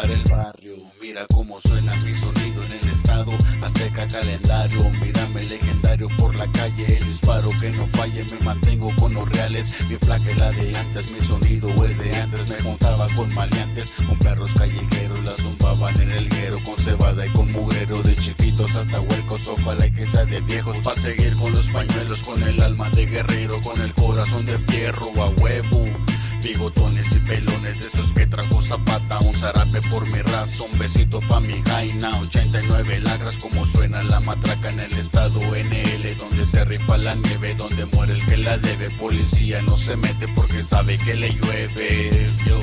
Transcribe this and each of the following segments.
para el barrio. Mira cómo suena mi sonido en el estado. Azteca calendario, mírame legendario por la calle. El disparo que no falle, me mantengo con los reales. Mi placa es la de antes, mi sonido es de antes. Me juntaba con maleantes, con perros callejeros. La zumbaban en el guero, con cebada y con mugrero. De chiquitos hasta huercos, ojalá y que sea de viejos. Pa' seguir con los pañuelos, con el alma de guerrero, con el corazón de fierro a huevo. Bigotones y pelones de esos que trajo Zapata. Un zarape por mi raza, un besito pa' mi jaina 89 lagras como suena la matraca en el estado NL Donde se rifa la nieve, donde muere el que la debe. Policía no se mete porque sabe que le llueve. Yo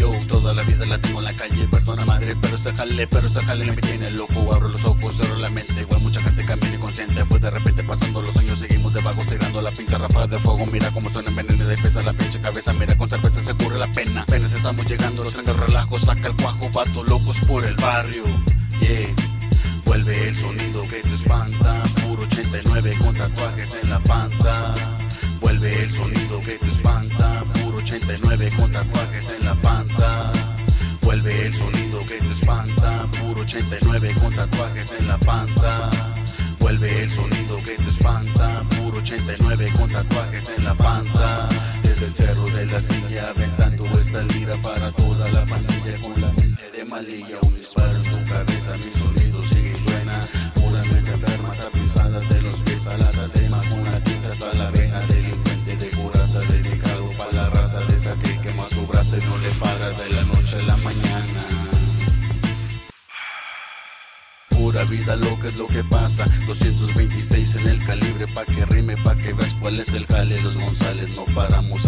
yo toda la vida la tengo en la calle, perdona madre, pero este jale, pero este jale me tiene loco. Abro los ojos, cierro la mente, igual mucha gente camina inconsciente. Fue de repente pasando los años, seguimos de vagos, tirando la pincha ráfaga de fuego. Mira cómo suena veneno de pesa la pinche cabeza. Mira con cerveza se curre la pena. Apenas estamos llegando, los el relajo, saca el cuajo, vato locos por el barrio. Yeah. Vuelve el sonido que te espanta, puro 89 con tatuajes en la panza. Vuelve el sonido puro 89 con tatuajes en la panza. Vuelve el sonido que te espanta, puro 89 con tatuajes en la panza. Vuelve el sonido que te espanta, puro 89 con tatuajes en la panza. Desde el cerro de la silla, aventando esta lira para toda la pandilla con la mente de malilla. Un disparo en tu cabeza, mi sonido sigue y suena. Puramente enferma, tapizadas de los pies a la brazo y no le para de la noche a la mañana. Pura vida, lo que es lo que pasa. 226 en el calibre, pa' que rime, pa' que veas cuál es el jale. Los González no paramos,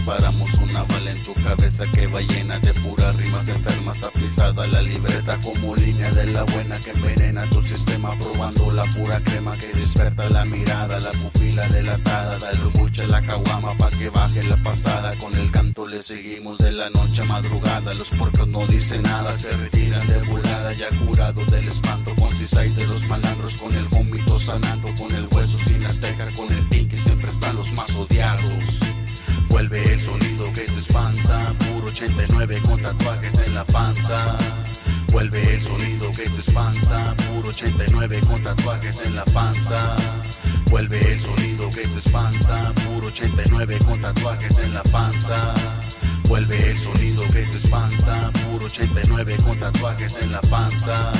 disparamos. Una bala en tu cabeza que va llena de puras rimas enfermas. Tapizada la libreta como línea de la buena que envenena tu sistema. Probando la pura crema que desperta la mirada. La pupila delatada, dale mucha la caguama pa' que baje la pasada. Con el canto le seguimos de la noche a madrugada. Los porcos no dicen nada, se retiran de volada, ya curados del espanto. Con Cisay de los malandros, con el vómito sanando. Con el hueso sin azteca, con el pinky siempre están los más odiados. Vuelve el sonido que te espanta, puro 89 con tatuajes en la panza. Vuelve el sonido que te espanta, puro 89 con tatuajes en la panza. Vuelve el sonido que te espanta, puro 89 con tatuajes en la panza. Vuelve el sonido que te espanta, puro 89 con tatuajes en la panza.